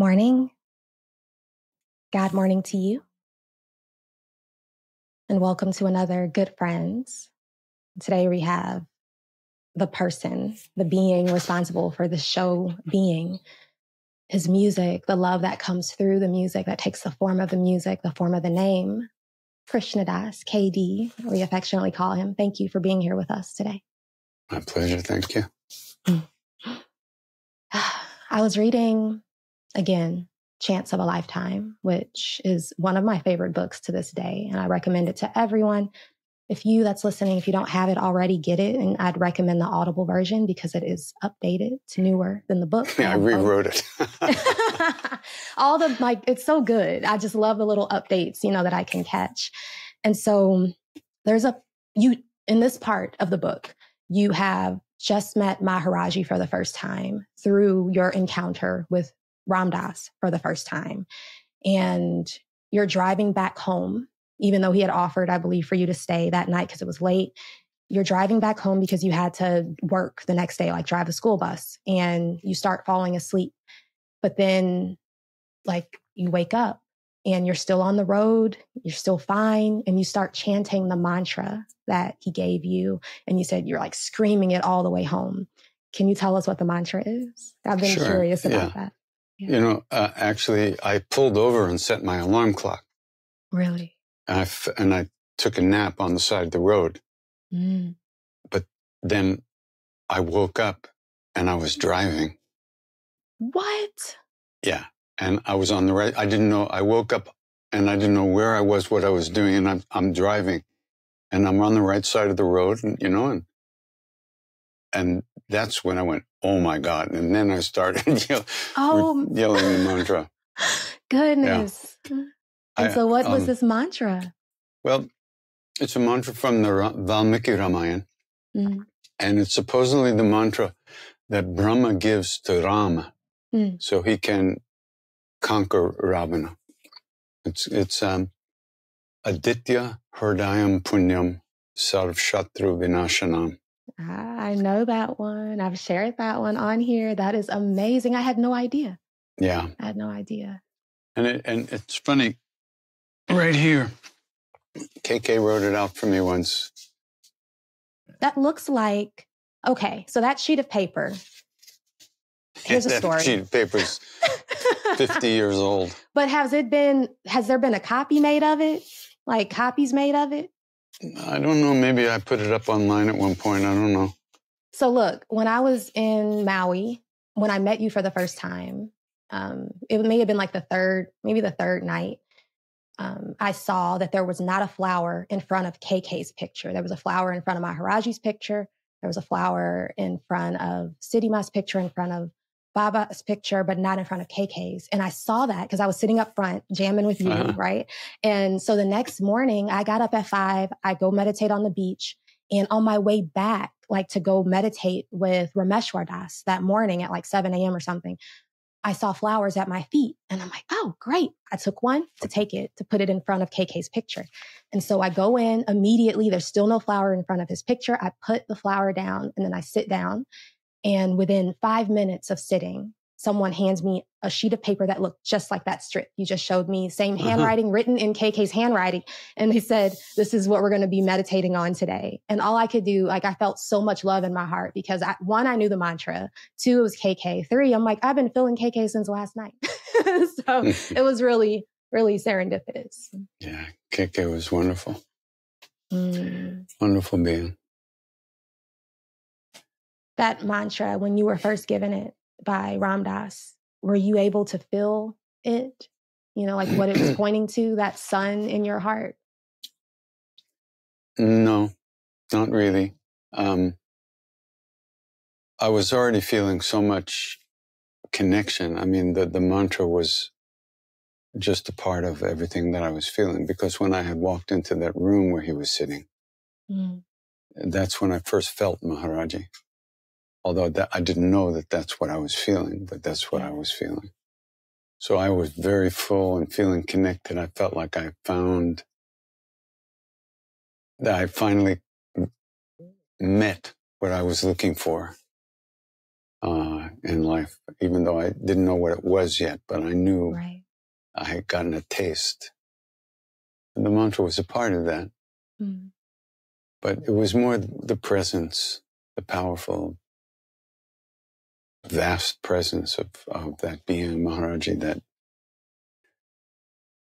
morning. God morning to you. And welcome to another Good Friends. Today we have the person, the being responsible for the show being, his music, the love that comes through the music, that takes the form of the music, the form of the name. Krishna Das, KD, we affectionately call him. Thank you for being here with us today. My pleasure. Thank you. I was reading again Chance of a Lifetime, which is one of my favorite books to this day. And I recommend it to everyone. If you that's listening, if you don't have it already, get it. And I'd recommend the Audible version because it is updated. It's newer than the book. Yeah, I rewrote it. All the, like, it's so good. I just love the little updates, you know, that I can catch. And so there's a, you, in this part of the book, you have just met Maharaji for the first time through your encounter with Ram Dass for the first time. And you're driving back home, even though he had offered, I believe, for you to stay that night because it was late. You're driving back home because you had to work the next day, like drive a school bus, and you start falling asleep. But then, like, you wake up and you're still on the road, you're still fine, and you start chanting the mantra that he gave you. And you said you're like screaming it all the way home. Can you tell us what the mantra is? I've been Sure, curious about yeah. that. You know, uh, actually, I pulled over and set my alarm clock, Really? and I, f- and I took a nap on the side of the road. Mm. Then I woke up and I was driving. What? Yeah. And I was on the right. I didn't know. I woke up and I didn't know where I was, what I was doing. And I'm, I'm driving and I'm on the right side of the road, and, you know, and, and that's when I went, Oh my God. And then I started yell, Oh, yelling the mantra. goodness. And I- so, what was um, this mantra? Well, it's a mantra from the Ra- Valmiki Ramayana. Mm. And it's supposedly the mantra that Brahma gives to Rama Mm. so he can conquer Ravana. It's, it's, um, Aditya Hridayam Punyam Sarv Shatru Vinashanam. I know that one. I've shared that one on here. That is amazing. I had no idea. Yeah. I had no idea. And it, and it's funny, right here, KK wrote it out for me once. That looks like, okay, so that sheet of paper. Here's a that story. sheet of paper's 50 years old. But has it been, has there been a copy made of it? Like copies made of it? I don't know. Maybe I put it up online at one point. I don't know. So look, when I was in Maui, when I met you for the first time, um, it may have been like the third, maybe the third night. Um, I saw that there was not a flower in front of KK's picture. There was a flower in front of Maharaji's picture. There was a flower in front of Siddhi Ma's picture, in front of Baba's picture, but not in front of KK's. And I saw that because I was sitting up front jamming with you, Uh-huh. right? And so the next morning, I got up at five. I go meditate on the beach. And on my way back, like to go meditate with Rameshwar Das that morning at like 7 a.m. or something, I saw flowers at my feet. And I'm like, oh, great. I took one to take it, to put it in front of KK's picture. And so I go in immediately. There's still no flower in front of his picture. I put the flower down and then I sit down. And within five minutes of sitting, someone hands me a sheet of paper that looked just like that strip you just showed me, same Uh-huh. handwriting written in KK's handwriting. And they said, This is what we're going to be meditating on today. And all I could do, like, I felt so much love in my heart because I, one, I knew the mantra. Two, it was KK. Three, I'm like, I've been feeling KK since last night. so it was really, really serendipitous. Yeah, KK was wonderful. Mm. Wonderful being. That mantra, when you were first given it by Ram Dass, were you able to feel it? You know, like what it was pointing to, that sun in your heart? No, not really. Um, I was already feeling so much connection. I mean, the, the mantra was just a part of everything that I was feeling because when I had walked into that room where he was sitting, Mm. that's when I first felt Maharaji. Although that, I didn't know that that's what I was feeling, but that's what I was feeling. So I was very full and feeling connected. I felt like I found that I finally met what I was looking for. uh, in life, even though I didn't know what it was yet, but I knew Right. I had gotten a taste. And the mantra was a part of that, Mm. but it was more the presence, the powerful, vast presence of, of that being Maharaji that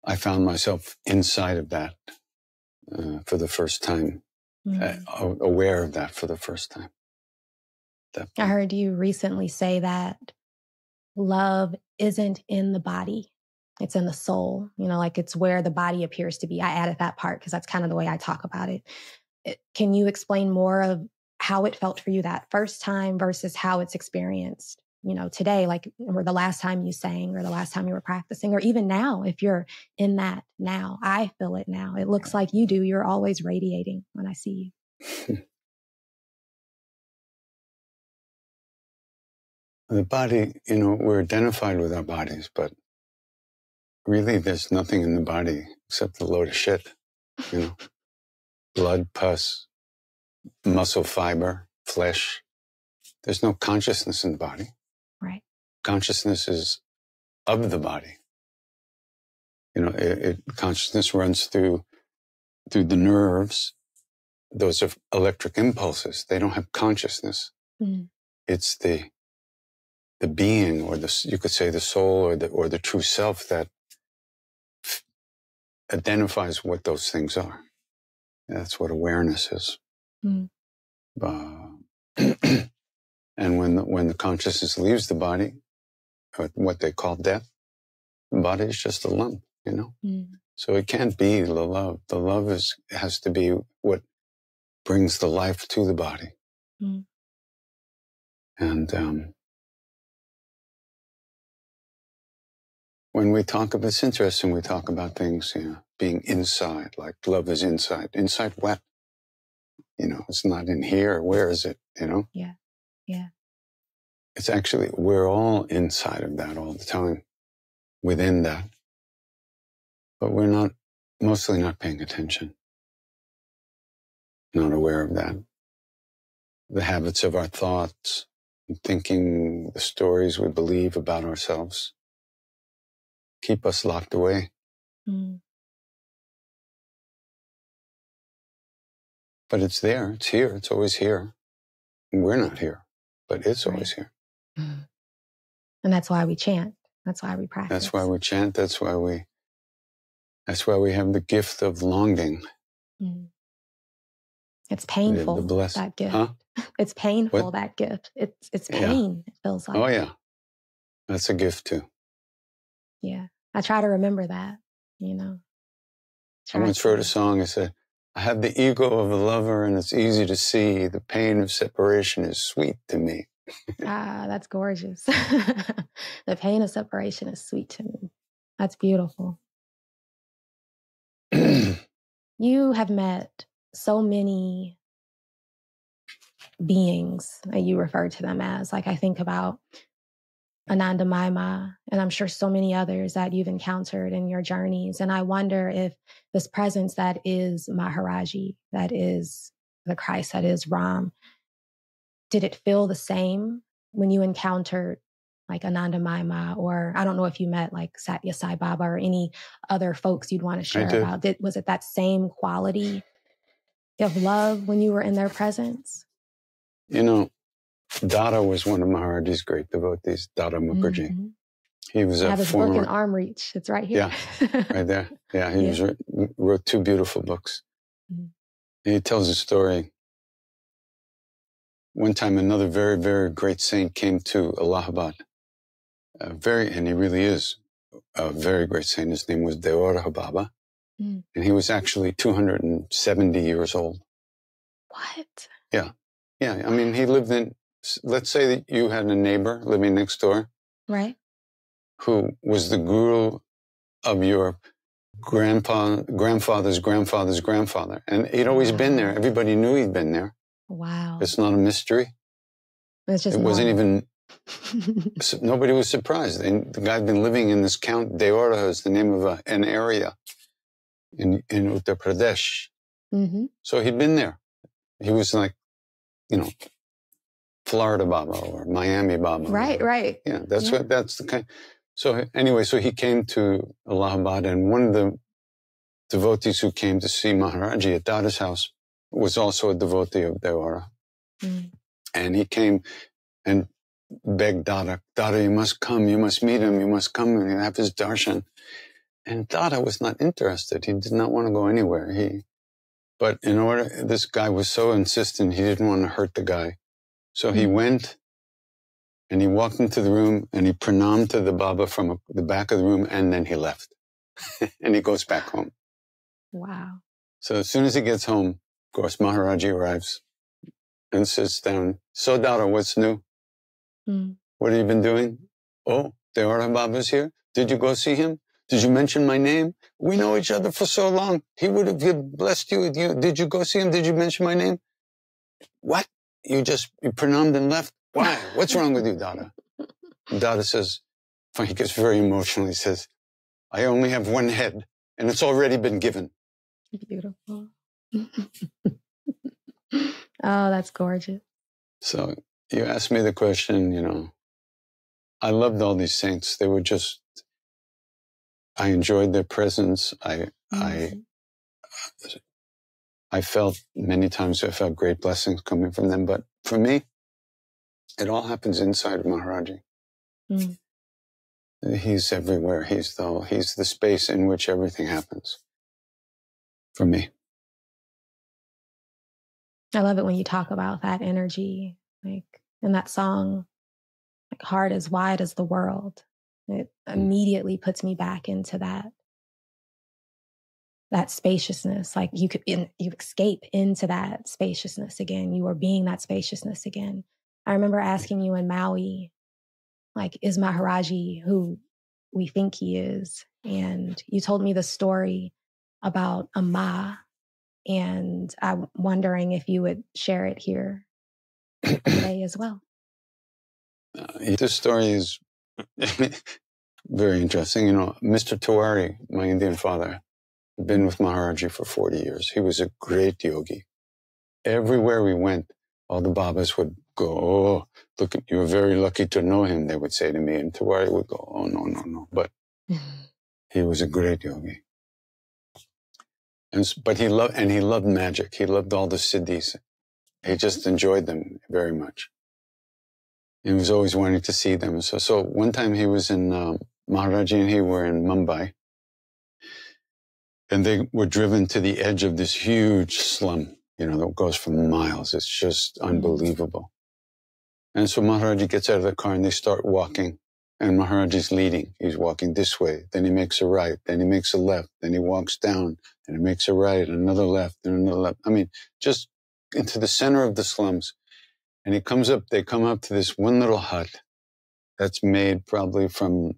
I found myself inside of that uh, for the first time, Mm. uh, aware of that for the first time. That I heard you recently say that love isn't in the body. It's in the soul, you know, like it's where the body appears to be. I added that part because that's kind of the way I talk about it. it. Can you explain more of how it felt for you that first time versus how it's experienced, you know, today, like, or the last time you sang or the last time you were practicing, or even now, if you're in that now? I feel it now. It looks like you do. You're always radiating when I see you. the body, you know, we're identified with our bodies, but really there's nothing in the body except a load of shit, you know, blood, pus, muscle fiber, flesh. There's no consciousness in the body. Right. Consciousness is of the body. You know, it, it consciousness runs through through the nerves. Those are electric impulses. They don't have consciousness. Mm. It's the the being, or the you could say the soul, or the or the true self that identifies what those things are. That's what awareness is. Mm. Uh, and when the, when the consciousness leaves the body, uh, what they call death, the body is just a lump, you know. Mm. So it can't be the love. The love is has to be what brings the life to the body. Mm. And um, when we talk about, it's interesting. We talk about things, you know, being inside, like love is inside. Inside what? You know, it's not in here. Where is it? You know. Yeah. Yeah. It's actually we're all inside of that all the time, within that, but we're not mostly not paying attention, not aware of that. The habits of our thoughts, thinking the stories we believe about ourselves keep us locked away. Mm. But it's there, it's here, it's always here. We're not here, but it's Right. always here. Mm. And that's why we chant. That's why we practice. That's why we chant, that's why we that's why we have the gift of longing. Mm. It's painful, the bless that gift. Huh? It's painful, What? that gift. It's it's Yeah. pain, it feels like. Oh yeah. That's a gift too. Yeah. I try to remember that, you know. I once wrote a song. I said, I have the ego of a lover and it's easy to see. The pain of separation is sweet to me. Ah, that's gorgeous. the pain of separation is sweet to me. That's beautiful. You have met so many beings that you refer to them as. Like I think about Anandamayi Ma, and I'm sure so many others that you've encountered in your journeys. And I wonder if this presence that is Maharaji, that is the Christ, that is Ram, did it feel the same when you encountered like Anandamayi Ma, or I don't know if you met like Satya Sai Baba or any other folks you'd want to share about? Did, was it that same quality of love when you were in their presence? you know, Dada was one of Maharaji's great devotees, Dada Mukherjee. Mhm. He was I a have his book in former, arm reach. It's right here. Yeah, right there. Yeah, he Yeah. was wrote two beautiful books. Mhm. He tells a story. One time, another very, very great saint came to Allahabad. A very, and he really is a very great saint. His name was Deora Baba. Mm. And he was actually 270 years old. what? Yeah, yeah, I mean, he lived in, let's say that you had a neighbor living next door Right? who was the guru of your grandpa, grandfather's grandfather's grandfather. And he'd always been there. Everybody knew he'd been there. Wow. It's not a mystery. It's just it wasn't even, nobody was surprised. And the guy had been living in this count, Deora is the name of a, an area in, in Uttar Pradesh. hmm So he'd been there. He was like, you know, Florida Baba or Miami Baba. Right, right. Yeah, that's yeah. what that's the kind. So anyway, so he came to Allahabad, and one of the devotees who came to see Maharaji at Dada's house was also a devotee of Deora. Mm. And he came and begged Dada, Dada, you must come, you must meet him, you must come and have his darshan. And Dada was not interested. He did not want to go anywhere. He, but in order, this guy was so insistent, he didn't want to hurt the guy. So he mm. went and he walked into the room and he pranam to the Baba from the back of the room and then he left. and he goes back home. Wow. So as soon as he gets home, of course, Maharaji arrives and sits down. So, Dada, what's new? Mm. What have you been doing? Oh, the Deora Baba's here. Did you go see him? Did you mention my name? We know each other for so long. He would have blessed you. you. Did you go see him? Did you mention my name? What? You just you pranammed and left? Why? What's wrong with you, Dada? Dada says, he gets very emotional. He says, I only have one head and it's already been given. Beautiful. oh, that's gorgeous. So you asked me the question, you know, I loved all these saints. They were just, I enjoyed their presence. I, mm-hmm. I, I felt many times I felt great blessings coming from them. But for me, it all happens inside of Maharaji. Mm. He's everywhere. He's the, he's the space in which everything happens for me. I love it when you talk about that energy, like in that song, like heart as wide as the world. It mm. immediately puts me back into that that spaciousness like you could in, you escape into that spaciousness again. You are being that spaciousness again. I remember asking you in maui like is maharaji who we think he is? And you told me the story about a ma and i'm wondering if you would share it here today as well. Uh, this story is very interesting. You know mr Tewari my indian father been with Maharaji for 40 years. He was a great yogi. Everywhere we went, all the Babas would go, Oh, look, at you were very lucky to know him, they would say to me. And Tewari would go, Oh, no, no, no. But he was a great yogi. And, but he loved, and he loved magic. He loved all the siddhis. He just enjoyed them very much. He was always wanting to see them. So, so one time he was in, um, Maharaji and he were in Mumbai and they were driven to the edge of this huge slum, you know, that goes for miles. It's just mm-hmm. unbelievable. And so Maharaji gets out of the car and they start walking. And Maharaji's leading. He's walking this way. Then he makes a right. Then he makes a left. Then he walks down and he makes a right, and another left, and another left. I mean, just into the center of the slums. And he comes up, they come up to this one little hut that's made probably from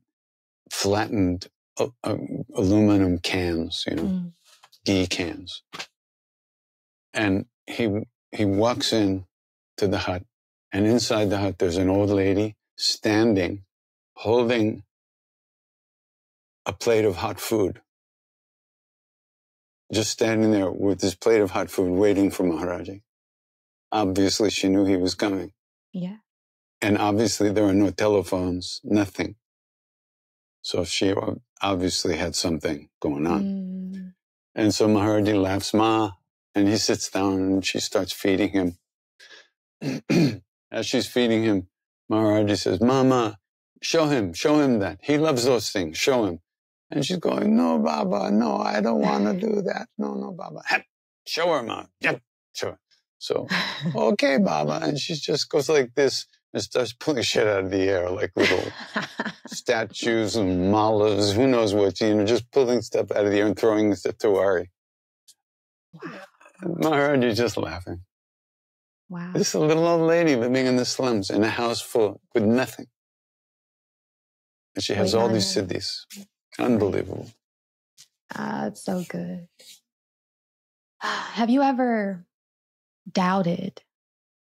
flattened uh, aluminum cans, you know, mm. ghee cans. And he he walks in to the hut, and inside the hut there's an old lady standing, holding a plate of hot food. Just standing there with this plate of hot food, waiting for Maharaji. Obviously, she knew he was coming. Yeah. And obviously, there are no telephones, nothing. So she obviously had something going on. Mm. And so Maharaji laughs, Ma, and he sits down and she starts feeding him. As she's feeding him, Maharaji says, Mama, show him, show him that. He loves those things, show him. And she's going, No, Baba, no, I don't want to do that. No, no, Baba. Show her, Ma. Yep, show her. So, okay, Baba. And she just goes like this and starts pulling shit out of the air, like little statues and malas, who knows what, you know, just pulling stuff out of the air and throwing it to Tewari. Wow. Maharaji just laughing. Wow. This is a little old lady living in the slums in a house full with nothing. And she has Wait, all these siddhis. Unbelievable. Ah, it's so good. Have you ever doubted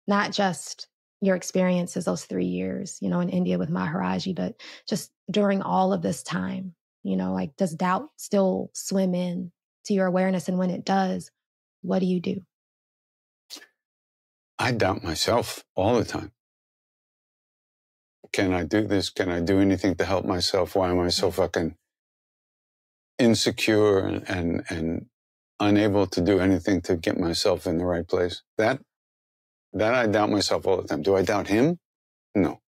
not just your experiences those three years, you know, in India with Maharaji, but just during all of this time, you know, like does doubt still swim in to your awareness? And when it does, what do you do? I doubt myself all the time. can I do this? Can I do anything to help myself? Why am I so mm-hmm. fucking insecure and, and, and unable to do anything to get myself in the right place? That, that I doubt myself all the time. Do I doubt him? No.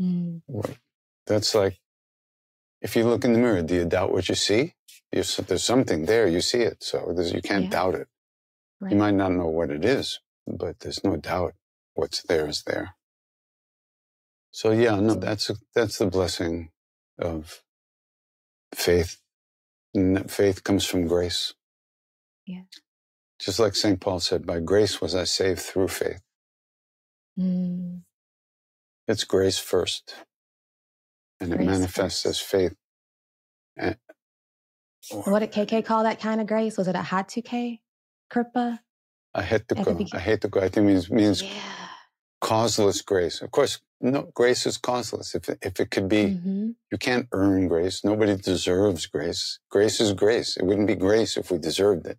Mm. That's like, if you look in the mirror, do you doubt what you see? You, there's something there, you see it. So you can't Yeah. doubt it. Right. You might not know what it is, but there's no doubt what's there is there. So yeah, no, that's, that's the blessing of faith. And that faith comes from grace. Yeah. Just like St. Paul said, by grace was I saved through faith. Mm. It's grace first. And it manifests first. as faith. And, What did KK call that kind of grace? Was it a hatuke? Kripa? To At the go. I hate to go. I think it means, means Yeah. causeless grace. Of course, no, grace is causeless. If, it- if it could be, hmm you can't earn grace. Nobody deserves grace. Grace is grace. It wouldn't be grace if we deserved it.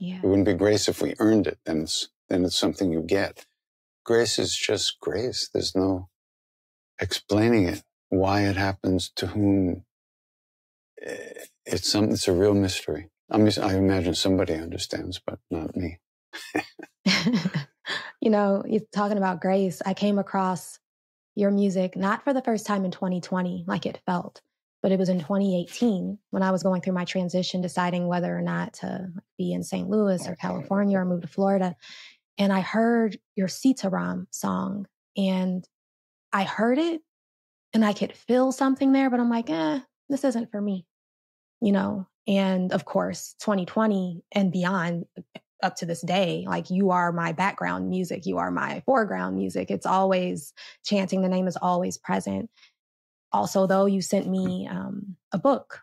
Yeah. It wouldn't be grace if we earned it. Then it's, then it's something you get. Grace is just grace. There's no explaining it, why it happens to whom. Eh, It's some, it's a real mystery. I mean, I imagine somebody understands, but not me. you know, you're talking about grace. I came across your music not for the first time in 2020, like it felt, but it was in 2018 when I was going through my transition, deciding whether or not to be in St. Louis or California or move to Florida. And I heard your Sitaram song and I heard it and I could feel something there, but I'm like, eh, this isn't for me, you know? And of course, 2020 and beyond, up to this day, like you are my background music, you are my foreground music. It's always chanting the name is always present. Also, though, you sent me um, a book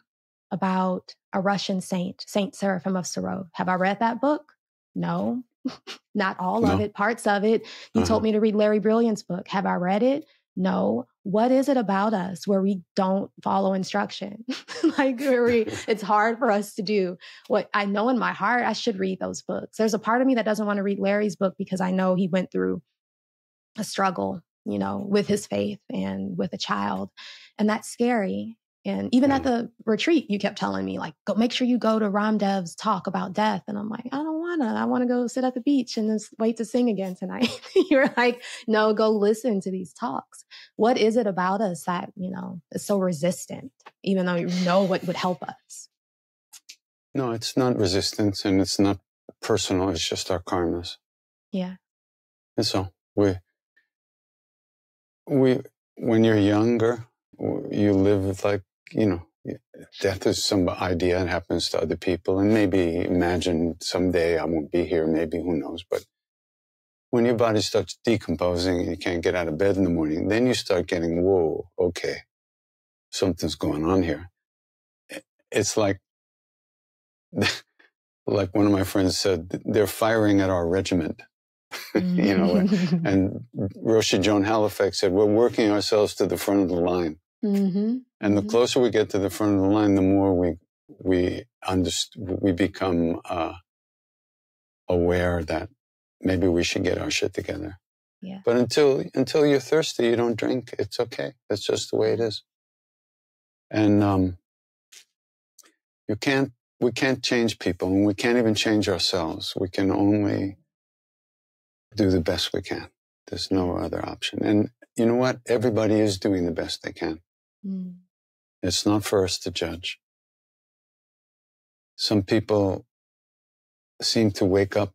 about a Russian saint, Saint Seraphim of Sarov. Have I read that book? No, not all of it, parts of it. You Uh-huh. told me to read Larry Brilliant's book. Have I read it? No. What is it about us where we don't follow instruction? like we, it's hard for us to do what I know in my heart. I should read those books. There's a part of me that doesn't want to read Larry's book because I know he went through a struggle, you know, with his faith and with a child, and that's scary. And even at the retreat, you kept telling me like, go make sure you go to Ramdev's talk about death. And I'm like, I don't wanna. I want to go sit at the beach and just wait to sing again tonight. You're like, no, go listen to these talks. What is it about us that you know is so resistant, even though you know what would help us? No, it's not resistance and it's not personal. It's just our karmas. Yeah. And so we, we, when you're younger, you live with like, you know, death is some idea that happens to other people. And maybe imagine someday I won't be here. Maybe who knows? But when your body starts decomposing and you can't get out of bed in the morning, then you start getting, whoa, okay, something's going on here. It's like, like one of my friends said, they're firing at our regiment. you know, and Roshi Joan Halifax said, we're working ourselves to the front of the line. hmm And the Mhm. closer we get to the front of the line, the more we, we underst- we become, uh, aware that maybe we should get our shit together. Yeah. But until, until you're thirsty, you don't drink. It's okay. That's just the way it is. And, um, you can't, we can't change people and we can't even change ourselves. We can only do the best we can. There's no other option. And you know what? Everybody is doing the best they can. Mm. It's not for us to judge. Some people seem to wake up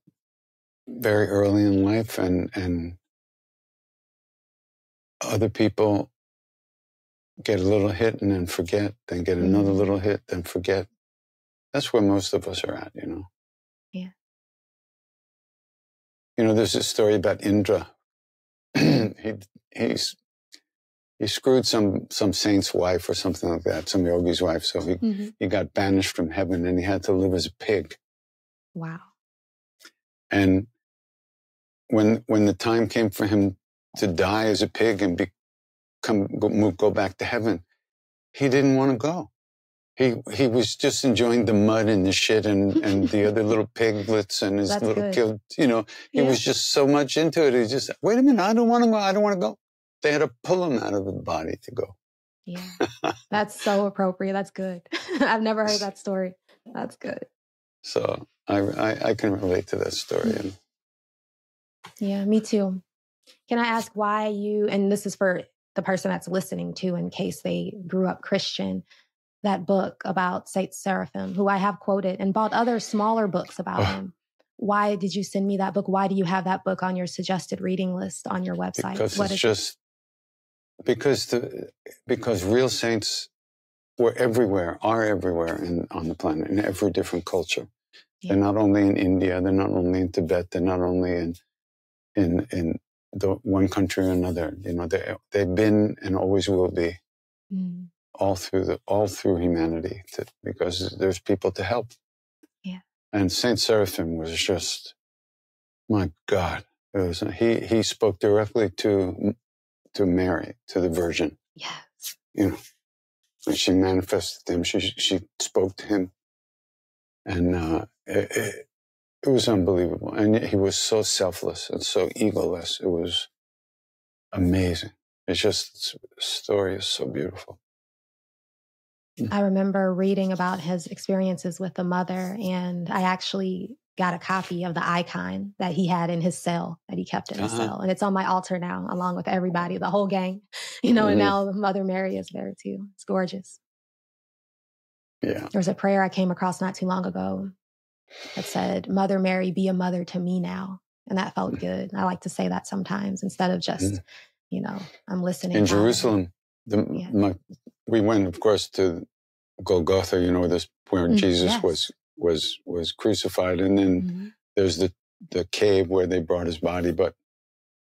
very early in life and, and other people get a little hit and then forget, then get another Mhm. little hit, then forget. That's where most of us are at, you know. Yeah. You know, there's a story about Indra. he, he's, he screwed some, some saint's wife or something like that, some yogi's wife. So he, hmm he got banished from heaven and he had to live as a pig. Wow. And when, when the time came for him to die as a pig and become, go, move, go back to heaven, he didn't want to go. He, he was just enjoying the mud and the shit and, and the other little piglets and his That's little good. kid, you know, he Yeah. was just so much into it. He just, wait a minute, I don't want to go. I don't want to go. they had to pull him out of the body to go. Yeah. That's so appropriate. That's good. I've never heard that story. That's good. So I, I, I can relate to that story. Mm. Yeah, me too. Can I ask why you, and this is for the person that's listening to in case they grew up Christian, that book about Saint Seraphim, who I have quoted and bought other smaller books about Oh. him. Why did you send me that book? Why do you have that book on your suggested reading list on your website? because What it's just because the because real saints were everywhere, are everywhere in, on the planet in every different culture. They're not only in India, they're not only in Tibet, they're not only in in in the one country or another. You know, they they've been and always will be Mm, all through the all through humanity to, because there's people to help. Yeah. And Saint Seraphim was just my God. It was he he spoke directly to to Mary, to the Virgin. yes. You know, when she manifested him, she she spoke to him, and uh, it, it, it was unbelievable. And he was so selfless and so egoless. It was amazing. It's just the story is so beautiful. I remember reading about his experiences with the mother, and I actually got a copy of the icon that he had in his cell that he kept in his Uh-huh. cell. And it's on my altar now, along with everybody, the whole gang, you know, and Mhm. now Mother Mary is there too. It's gorgeous. Yeah. There's a prayer I came across not too long ago that said, Mother Mary, be a mother to me now. And that felt Mm. good. I like to say that sometimes instead of just, you know, I'm listening. in. Jerusalem, the, Yeah. my, we went, of course, to Golgotha. You know, this where Mm, Jesus yes. was was was crucified, and then Mhm. there's the the cave where they brought his body. But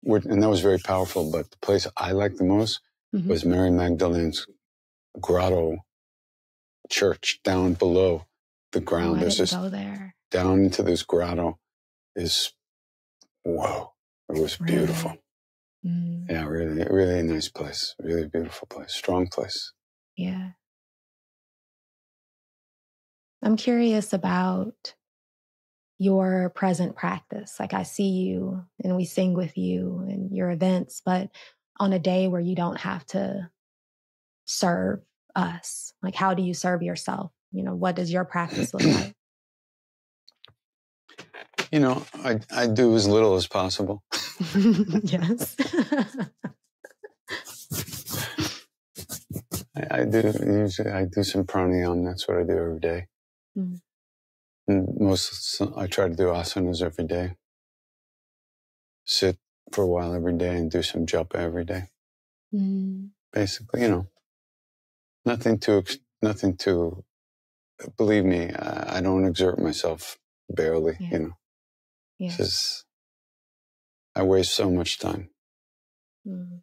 and that was very powerful. But the place I liked the most Mhm. was Mary Magdalene's grotto church down below the Oh, ground. I there's this there. down into this grotto is whoa. It was beautiful. Mm, Yeah, really, really a nice place. Really beautiful place. Strong place. yeah. I'm curious about your present practice. Like I see you and we sing with you and your events, but on a day where you don't have to serve us, like how do you serve yourself? You know, what does your practice look like? You know, I, I do as little as possible. yes. I, I do usually I do some pranayama. That's what I do every day. Mm. And most I try to do asanas every day. Sit for a while every day and do some japa every day. Mm, Basically, you know, nothing too nothing too. Believe me, I, I don't exert myself barely. Yeah. You know, just- I waste so much time. Mm.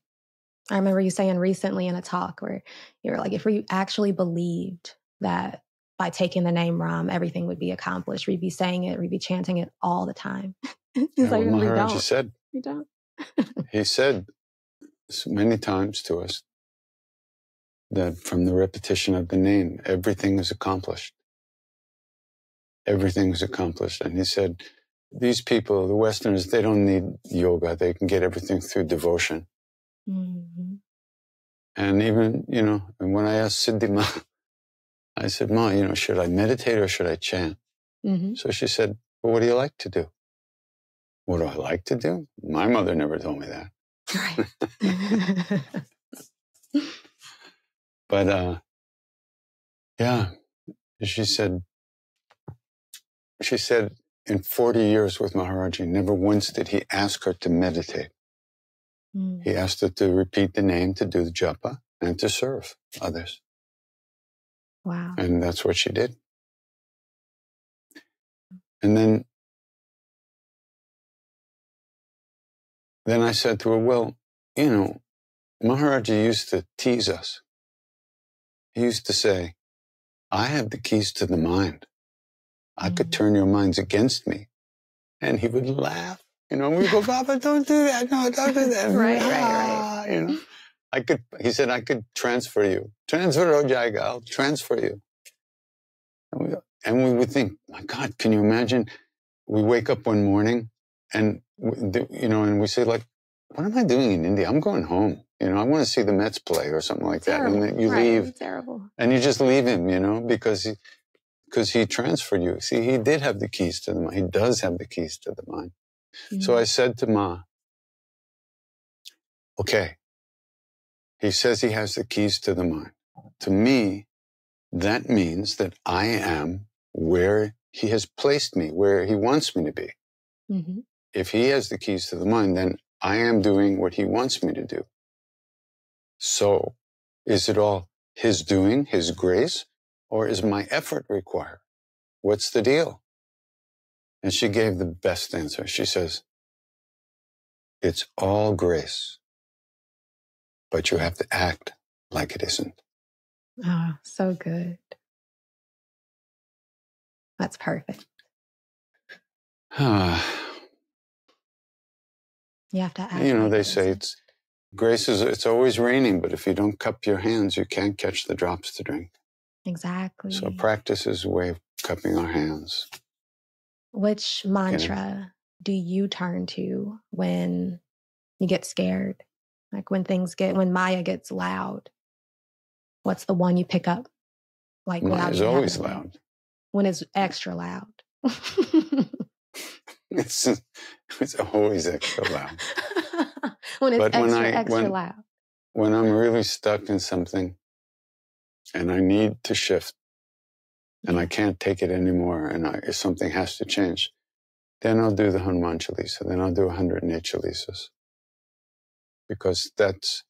I remember you saying recently in a talk where you were like, if we actually believed that by taking the name Ram, everything would be accomplished, we'd be saying it, we'd be chanting it all the time. It's Yeah, like, what we don't. said. We don't. He said many times to us that from the repetition of the name, everything is accomplished. Everything is accomplished. And he said, these people, the Westerners, they don't need yoga. They can get everything through devotion. Mhm. And even, you know, and when I asked Siddhi Ma, I said, Ma, you know, should I meditate or should I chant? Mhm. So she said, well, what do you like to do? What do I like to do? My mother never told me that. Right. But uh, yeah, she said, she said, in 40 years with Maharaji, never once did he ask her to meditate. Mm. He asked her to repeat the name, to do the japa, and to serve others. Wow. And that's what she did. And then, then I said to her, well, you know, Maharaji used to tease us. He used to say, I have the keys to the mind. I could turn your minds against me. And he would laugh. You know, and we go, Papa, don't do that. No, don't do that. Right, right, Ah, You know, I could, he said, I could transfer you. Transfer Ojaiga. I'll transfer you. And we, and we would think, my God, can you imagine? We wake up one morning and, you know, and we say like, what am I doing in India? I'm going home. You know, I want to see the Mets play or something like that. Terrible. And then you Right, leave Terrible. and you just leave him, you know, because he, because he transferred you. See, he did have the keys to the mind. He does have the keys to the mind. So I said to Ma, okay, he says he has the keys to the mind. To me, that means that I am where he has placed me, where he wants me to be. hmm If he has the keys to the mind, then I am doing what he wants me to do. So is it all his doing, his grace, or is my effort required? What's the deal? And she gave the best answer. She says, it's all grace, but you have to act like it isn't. Oh, so good. That's perfect. you You have to act. You know, like they it say it's grace is, it's always raining, but if you don't cup your hands, you can't catch the drops to drink. Exactly. So practice is a way of cupping our hands. Which mantra do you turn to when you get scared? Like when things get, when Maya gets loud, what's the one you pick up? Like Mine without is you having always loud. When it's extra loud. It's, it's always extra loud. when it's But extra, when I- extra when- loud. When I'm really stuck in something and I need to shift and I can't take it anymore and I, if something has to change, then I'll do the Hanuman Chalisa. Then I'll do 108 Chalisas. Because that's,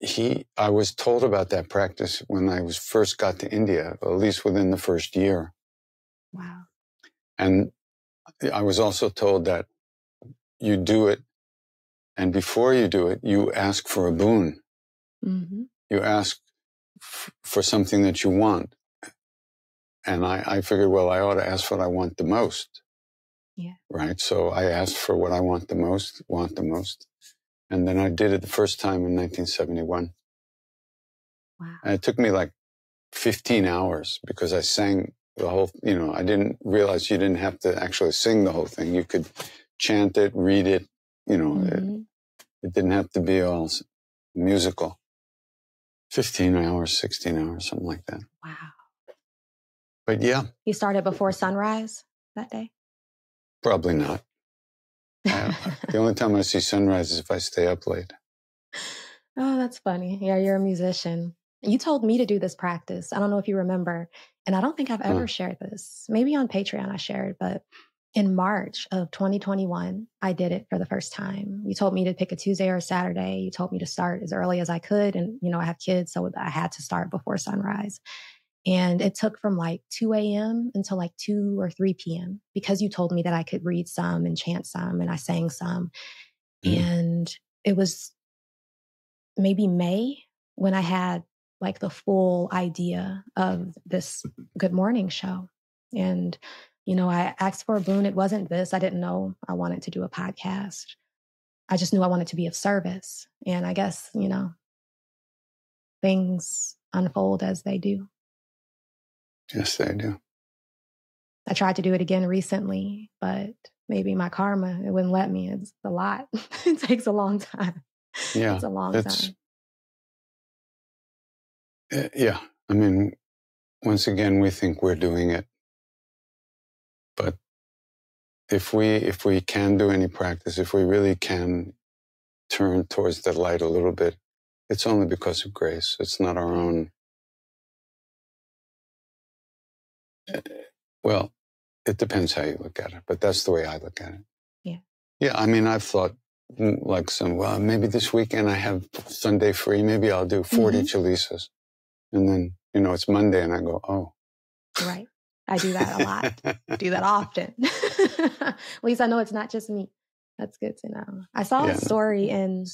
he, I was told about that practice when I was first got to India, at least within the first year. Wow. And I was also told that you do it, and before you do it, you ask for a boon. hmm You ask f- for something that you want. And I, I figured, well, I ought to ask what I want the most. Yeah. Right. So I asked for what I want the most, want the most. And then I did it the first time in 1971. Wow. And it took me like 15 hours because I sang the whole, you know, I didn't realize you didn't have to actually sing the whole thing. You could chant it, read it, you know, it, Mhm. it didn't have to be all musical. 15 hours, 16 hours, something like that. Wow. But yeah, You started before sunrise that day? probably not. I- the only time I see sunrise is if I stay up late. Oh, that's funny. Yeah, you're a musician. You told me to do this practice. I don't know if you remember. And I don't think I've ever Huh. shared this. Maybe on Patreon I shared, but in March of 2021, I did it for the first time. You told me to pick a Tuesday or a Saturday. You told me to start as early as I could. And, you know, I have kids, so I had to start before sunrise. And it took from like 2 a.m. until like 2 or 3 p.m. because you told me that I could read some and chant some, and I sang some. Mm. And it was maybe May when I had like the full idea of this good morning show. And, you know, I asked for a boon. It wasn't this. I didn't know I wanted to do a podcast. I just knew I wanted to be of service. And I guess, you know, things unfold as they do. Yes, they do. I tried to do it again recently, but maybe my karma, it wouldn't let me. It's a lot. it takes a long time. Yeah. It's a long It's, time. uh, yeah. I mean, once again, we think we're doing it. But if we, if we can do any practice, if we really can turn towards the light a little bit, it's only because of grace. It's not our own. Uh, Well, it depends how you look at it, but that's the way I look at it. Yeah. Yeah. I mean, I've thought mm, like some, well, maybe this weekend I have Sunday free. Maybe I'll do 40 Mhm. chalisas. And then, you know, it's Monday and I go, oh. Right. I do that a lot. do that often. At least I know it's not just me. That's good to know. I saw Yeah, a story in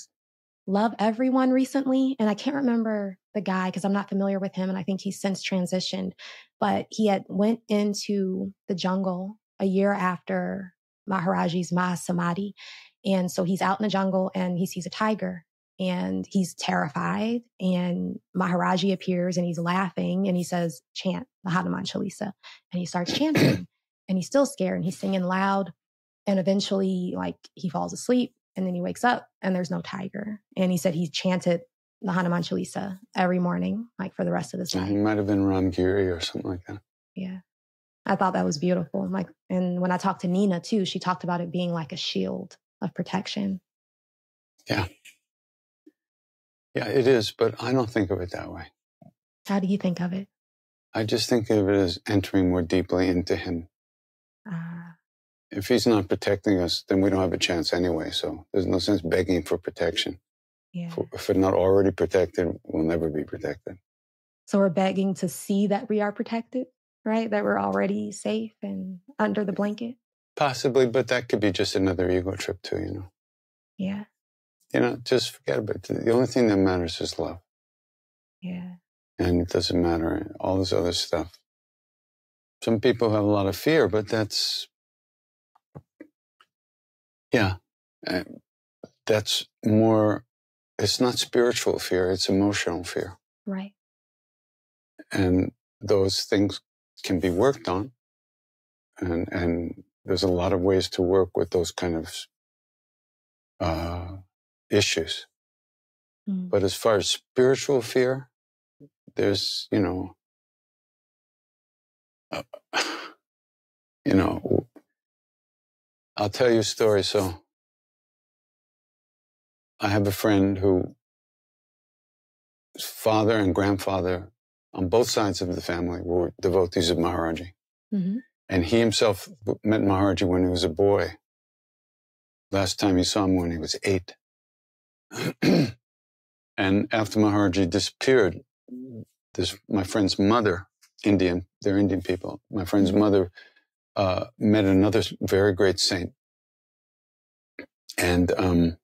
Love Everyone recently, and I can't remember the guy because I'm not familiar with him, and I think he's since transitioned. But he had went into the jungle a year after Maharaji's Mahasamadhi, and so he's out in the jungle and he sees a tiger. And he's terrified, and Maharaji appears and he's laughing and he says, Chant the Hanuman Chalisa. And he starts chanting, and he's still scared and he's singing loud. And eventually, like, he falls asleep And then he wakes up and there's no tiger. And he said he chanted the Hanuman Chalisa every morning, like for the rest of his life. He might have been Ram Giri or something like that. Yeah. I thought that was beautiful. Like, and when I talked to Nina too, she talked about it being like a shield of protection. Yeah. Yeah, it is, but I don't think of it that way. How do you think of it? I just think of it as entering more deeply into him. Uh, if he's not protecting us, then we don't have a chance anyway. So there's no sense begging for protection. Yeah. If, if we're not already protected, we'll never be protected. So we're begging to see that we are protected, right? That we're already safe and under the blanket. Possibly, but that could be just another ego trip too, you know? Yeah. You know, just forget about it. The only thing that matters is love. Yeah. And it doesn't matter all this other stuff. Some people have a lot of fear, but that's, yeah, uh, that's more, it's not spiritual fear, it's emotional fear. Right. And those things can be worked on. And, and there's a lot of ways to work with those kind of uh, issues. Mm. But as far as spiritual fear, there's, you know, uh, you know, I'll tell you a story. So I have a friend who father and grandfather on both sides of the family were devotees of Maharaji. Mm-hmm. And he himself met Maharaji when he was a boy. Last time he saw him when he was eight. and after Maharaji disappeared, this, my friend's mother, Indian, they're Indian people. My friend's mm-hmm. mother uh, met another very great saint. And um,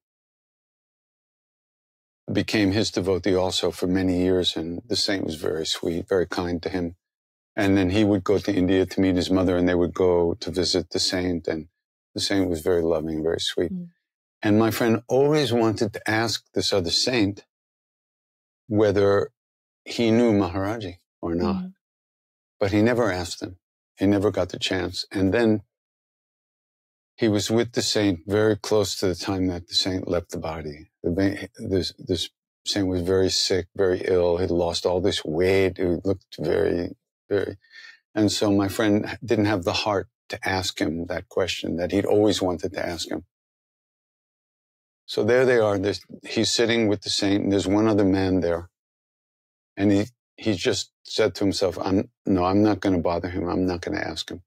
became his devotee also for many years. And the saint was very sweet, very kind to him. And then he would go to India to meet his mother and they would go to visit the saint. And the saint was very loving, very sweet. Mm. And my friend always wanted to ask this other saint whether he knew Maharaji or not. Mm. But he never asked him. He never got the chance. And then he was with the saint very close to the time that the saint left the body. The, this, this saint was very sick, very ill. He'd lost all this weight. He looked very, very. And so my friend didn't have the heart to ask him that question that he'd always wanted to ask him. So there they are. There's, he's sitting with the saint, and there's one other man there. And he, he just said to himself, I'm, no, I'm not going to bother him. I'm not going to ask him.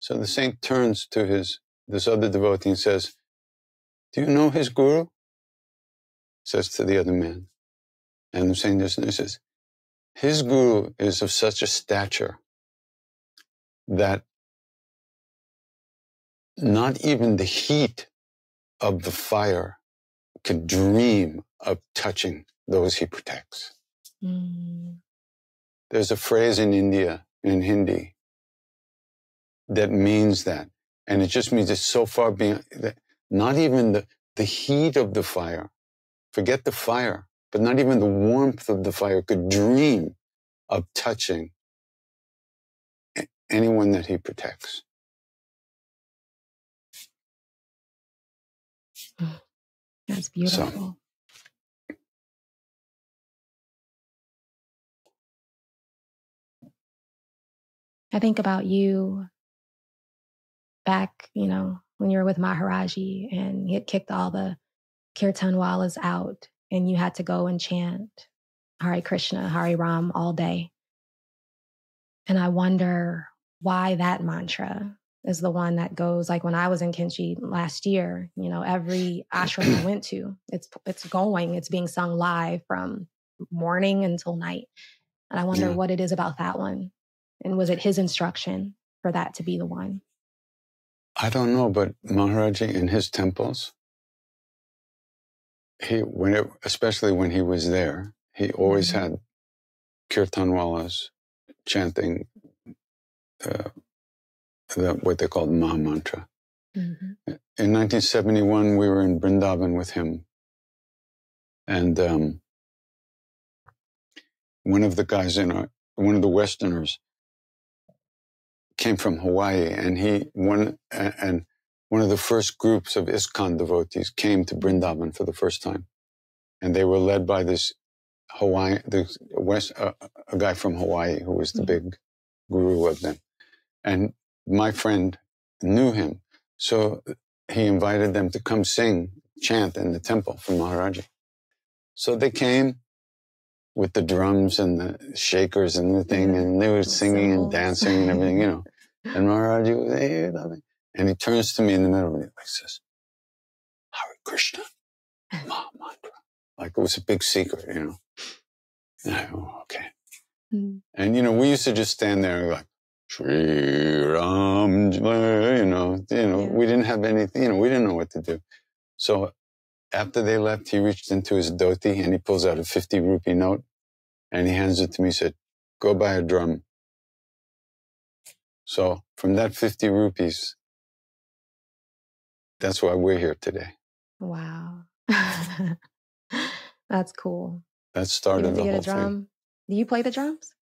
So the saint turns to his, this other devotee and says, do you know his guru? Says to the other man. And the saint just says, his guru is of such a stature that not even the heat of the fire could dream of touching those he protects. Mm. There's a phrase in India, in Hindi, that means that. And it just means it's so far beyond that not even the, the heat of the fire, forget the fire, but not even the warmth of the fire could dream of touching anyone that he protects. That's beautiful. So, I think about you back, you know, when you were with Maharaji and he had kicked all the kirtanwalas out and you had to go and chant Hare Krishna, Hare Ram all day. And I wonder why that mantra is the one that goes like when I was in Kainchi last year, you know, every ashram I went to, it's it's going, it's being sung live from morning until night. And I wonder yeah. what it is about that one and was it his instruction for that to be the one? I don't know, but Maharaji in his temples, he when it, especially when he was there, he always mm-hmm. had kirtanwalas chanting uh, the, what they called Maha Mantra. Mm-hmm. In 1971, we were in Brindavan with him, and um, one of the guys in our, one of the Westerners came from Hawaii, and he one and one of the first groups of ISKCON devotees came to Brindavan for the first time. And they were led by this Hawaii, the West, uh, a guy from Hawaii who was the mm-hmm. big guru of them. And my friend knew him. So he invited them to come sing, chant in the temple for Maharaji. So they came with the drums and the shakers and the thing, and they were singing and dancing and everything, you know. And Maharaji was, hey, loving. And he turns to me in the middle of it and he says, Hare Krishna, Maha Mantra. Like it was a big secret, you know. And I go, okay. Mm. And, you know, we used to just stand there and like, Sri Ram, you know, you know, yeah. we didn't have anything, you know, we didn't know what to do. So after they left, he reached into his dhoti and he pulls out a 50 rupee note and he hands it to me. He said, go buy a drum. So from that 50 rupees, that's why we're here today. Wow. That's cool. That started the whole drum. Thing. Do you play the drums?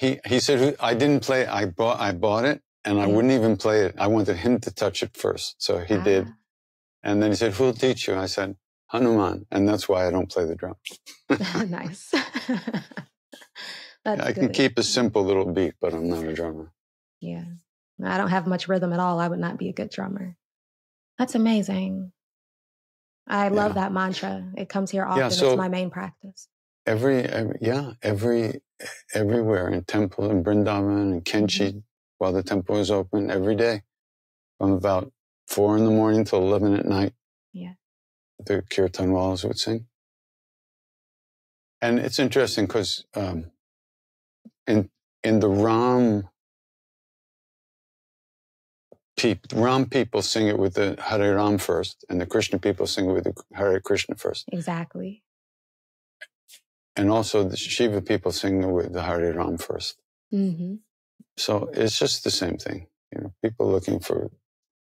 He he said I didn't play. I bought I bought it and I wouldn't even play it. I wanted him to touch it first, so he ah. did. And then he said, "Who'll teach you?" I said, "Hanuman," and that's why I don't play the drum. nice. I can keep a simple little beat, but I'm not a drummer. Yeah, I don't have much rhythm at all. I would not be a good drummer. That's amazing. I love yeah. that mantra. It comes here often. Yeah, so it's my main practice. Every, every, yeah, every everywhere in temple in Brindavan and Kainchi mm-hmm. while the temple is open every day from about four in the morning till eleven at night. Yeah, the kirtanwalas would sing, and it's interesting because um, in in the Ram people, Ram people sing it with the Hare Ram first, and the Krishna people sing it with the Hare Krishna first. Exactly. And also the Shiva people sing with the Hare Ram 1st mm-hmm. So it's just the same thing. You know, people looking for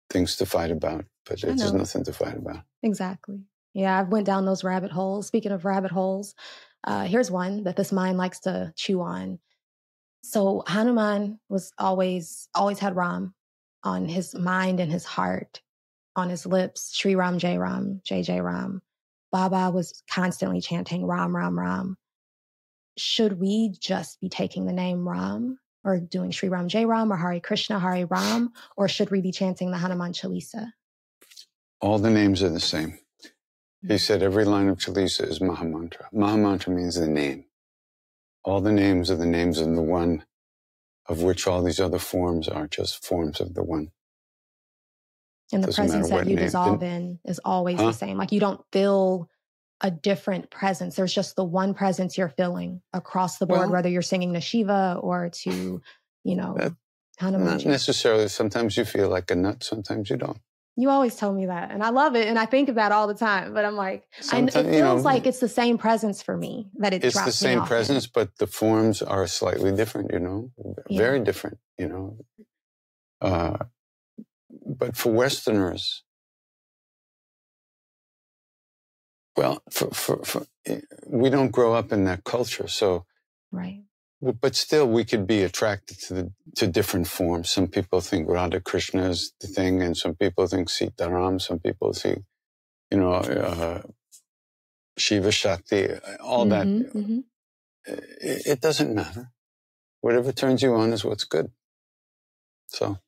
things to fight about, but there's nothing to fight about. Exactly. Yeah, I've went down those rabbit holes. Speaking of rabbit holes, uh, here's one that this mind likes to chew on. So Hanuman was always always had Ram on his mind and his heart, on his lips, Sri Ram Jai Ram, Jai Jai Ram. Baba was constantly chanting Ram, Ram, Ram. Should we just be taking the name Ram or doing Sri Ram Jai Ram or Hare Krishna, Hare Ram, or should we be chanting the Hanuman Chalisa? All the names are the same. He said every line of Chalisa is Mahamantra. Mahamantra means the name. All the names are the names of the one of which all these other forms are just forms of the one. And the Doesn't presence that you name. dissolve in is always huh? the same. Like you don't feel a different presence. There's just the one presence you're feeling across the board, well, whether you're singing to Shiva or to, you know, that, Not necessarily. Sometimes you feel like a nut, sometimes you don't. You always tell me that, and I love it, and I think of that all the time. But I'm like, I, it feels you know, like it's the same presence for me that it. It's the same presence, in. but the forms are slightly different. You know, yeah. very different. You know, uh, but for Westerners, well, for, for, for, eh, we don't grow up in that culture, so right but still we could be attracted to the to different forms. Some people think Radha Krishna is the thing, and some people think Sitaram. Some people think, you know, uh, Shiva Shakti. All mm-hmm, that. Mm-hmm. It, it doesn't matter. Whatever turns you on is what's good. So,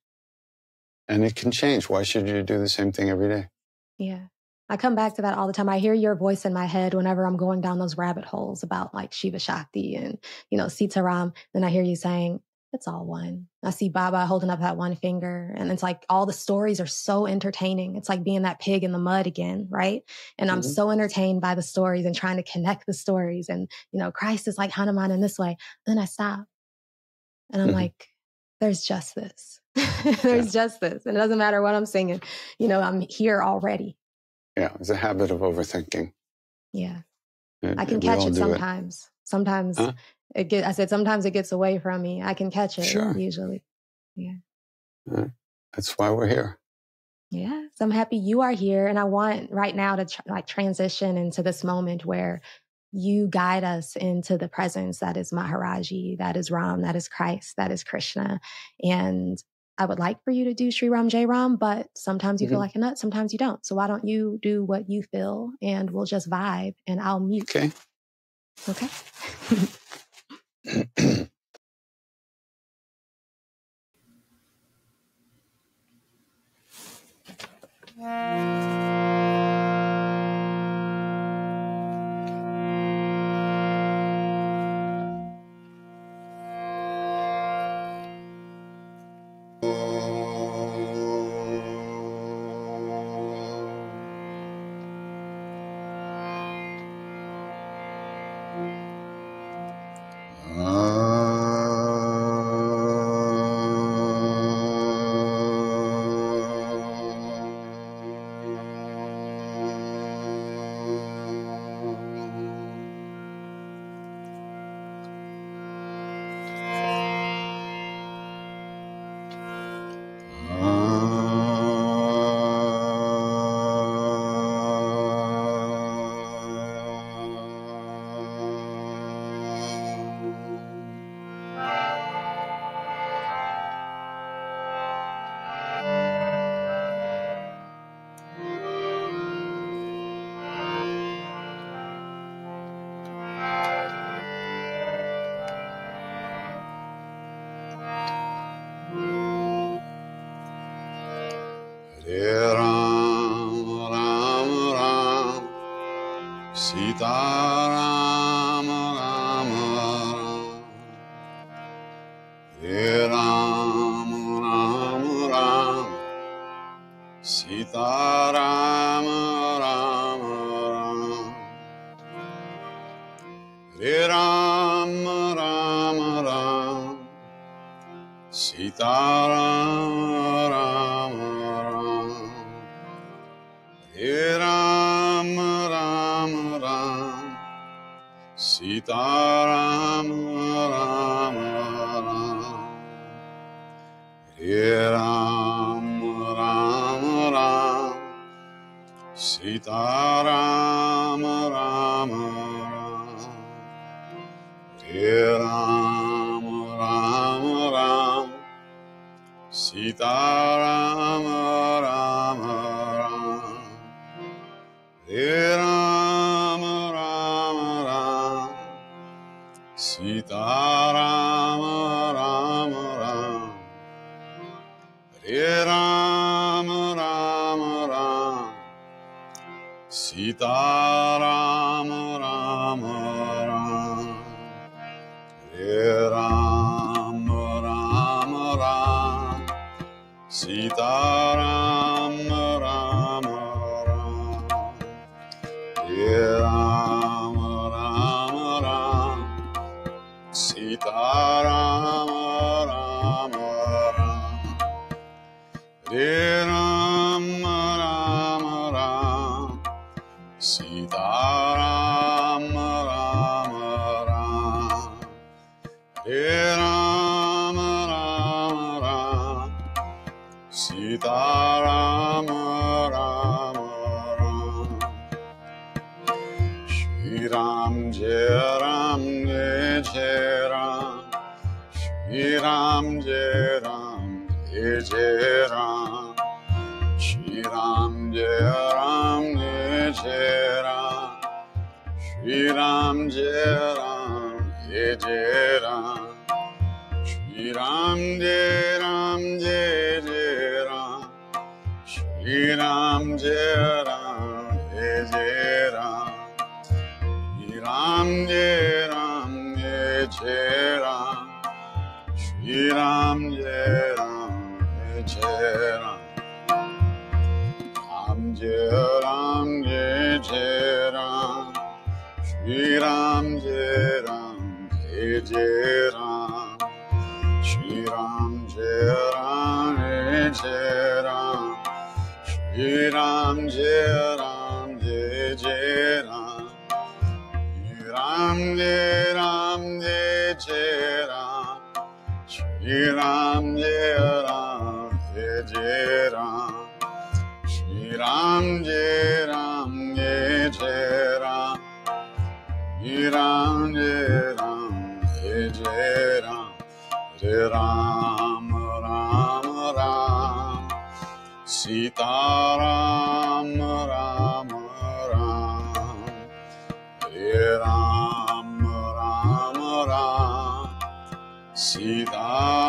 and it can change. Why should you do the same thing every day? Yeah. I come back to that all the time. I hear your voice in my head whenever I'm going down those rabbit holes about like Shiva Shakti and, you know, Sitaram. Then I hear you saying, it's all one. I see Baba holding up that one finger. And it's like all the stories are so entertaining. It's like being that pig in the mud again, right? And mm-hmm. I'm so entertained by the stories and trying to connect the stories. And, you know, Christ is like Hanuman in this way. Then I stop. And I'm mm-hmm. like, there's just this. there's yeah. just this. And it doesn't matter what I'm singing. You know, I'm here already. Yeah, it's a habit of overthinking. Yeah. And, I can catch it sometimes. It. Sometimes huh? it get I said sometimes it gets away from me. I can catch it sure. usually. Yeah. That's why we're here. Yeah. So I'm happy you are here and I want right now to tr- like transition into this moment where you guide us into the presence that is Maharaji, that is Ram, that is Christ, that is Krishna. And I would like for you to do Sri Ram Jai Ram, but sometimes you Mm-hmm. feel like a nut, sometimes you don't. So why don't you do what you feel and we'll just vibe and I'll mute. Okay. Okay. Hare Ram, Ram Ram. Hare Ram, Ram Ram, Sita Ram, Ram Ram. Hare Ram, Ram Ram, Sita Ram, Sitaram Ram Ram हे राम राम राम सीता जय जय राम श्री राम जय राम जय जय राम श्री राम जय राम जय जय राम श्री राम जय राम जय जय राम श्री राम जय राम जय जय राम राम जय राम जय जय Ram Shri Ram Jai Ram. Shri Ram, Jai Ram, Jai Ram. Shri Ram, Jai Ram, Jai Jai Ram. Shri Ram, Jai Ram, Jai Jai Ram. Shri Ram, Jai Ram, Jai Jai Ram. Shri Ram, Jai Ram, Jai Jai Ram. Shri Ram, Jai Ram, Jai Ram, Ram, Ram Ram, Sita Ram, Ram Jai Ram, Ram Ram, Sita.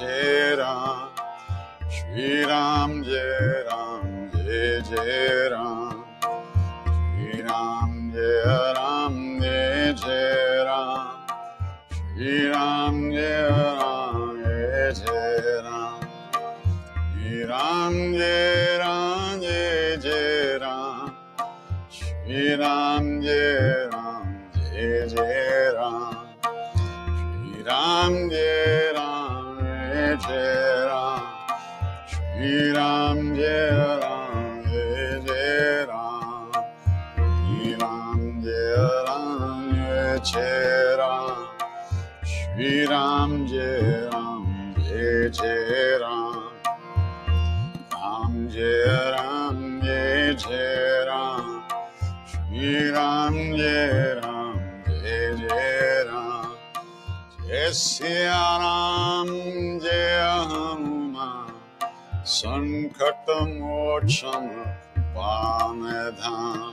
Jai Ram, Shri Ram, Jai Ram, Jai Jai Shri Ram जय राम, जय जय राम। राम जय राम, जय जय राम। श्री राम जय राम, जय जय राम। जय सिया राम जय हनुमान। संकट मोक्षम पान धाम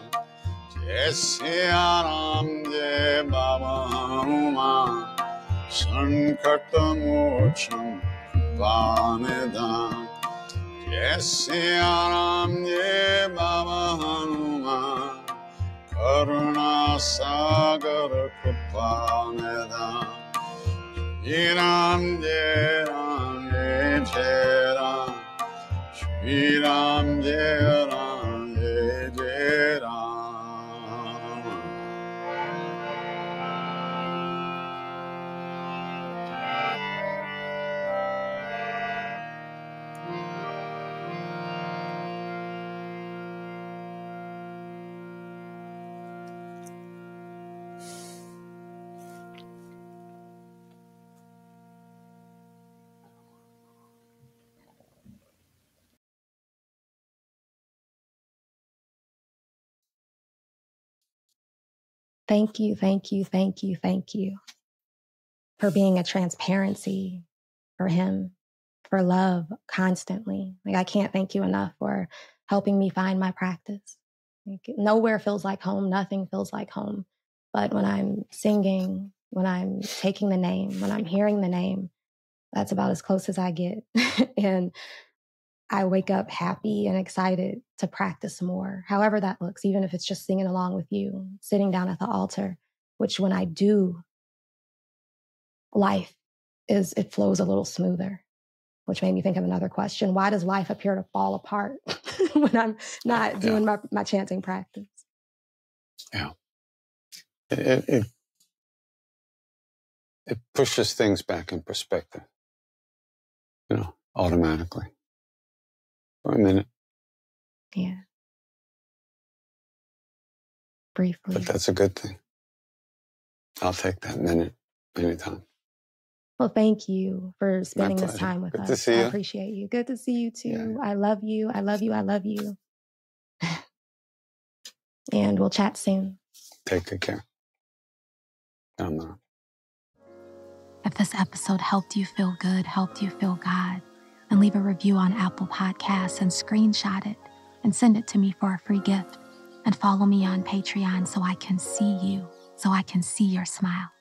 जय सिया राम जय बाबा हनुमान। संकट मोक्षम पान धाम जय सिया राम जय बाबा हनुमान, करुणा सागर कृपान धाम श्री राम जय राम जय जय राम। श्री राम, जय राम जय जय Ram. Thank you, thank you, thank you, thank you for being a transparency for him, for love constantly. Like, I can't thank you enough for helping me find my practice. Like, nowhere feels like home, nothing feels like home. But when I'm singing, when I'm taking the name, when I'm hearing the name, that's about as close as I get. and I wake up happy and excited to practice more, however that looks, even if it's just singing along with you, sitting down at the altar, which when I do, life is, it flows a little smoother, which made me think of another question. Why does life appear to fall apart when I'm not Yeah. doing my, my chanting practice? Yeah. It, it, it, it pushes things back in perspective, you know, automatically. For a minute, Yeah. Briefly. but that's a good thing. I'll take that minute anytime. Well, thank you for spending this time with Good us. to see I appreciate you. Good to see you too. Yeah. I love you. I love you. I love you. and we'll chat soon. Take good care. I'm not. If this episode helped you feel good, helped you feel God, then leave a review on Apple Podcasts and screenshot it and send it to me for a free gift. And follow me on Patreon so I can see you so I can see your smile.